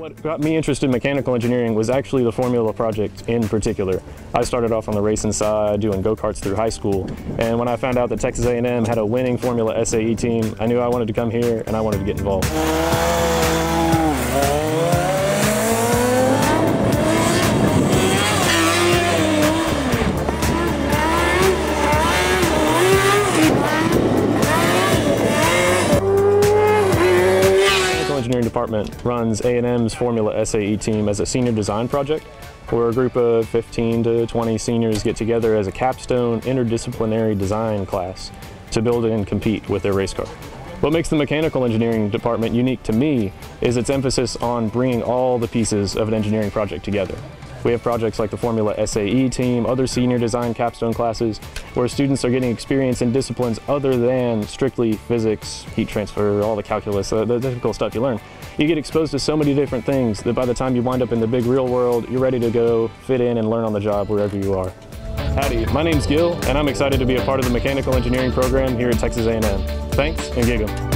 What got me interested in mechanical engineering was actually the Formula project in particular. I started off on the racing side doing go-karts through high school and when I found out that Texas A&M had a winning Formula SAE team, I knew I wanted to come here and I wanted to get involved. Engineering department runs A&M's Formula SAE team as a senior design project where a group of 15 to 20 seniors get together as a capstone interdisciplinary design class to build and compete with their race car. What makes the mechanical engineering department unique to me is its emphasis on bringing all the pieces of an engineering project together. We have projects like the Formula SAE team, other senior design capstone classes, where students are getting experience in disciplines other than strictly physics, heat transfer, all the calculus, uh, the, the difficult stuff you learn. You get exposed to so many different things that by the time you wind up in the big real world, you're ready to go fit in and learn on the job wherever you are. Howdy, my name's Gill, and I'm excited to be a part of the mechanical engineering program here at Texas A&M. Thanks, and gig 'em.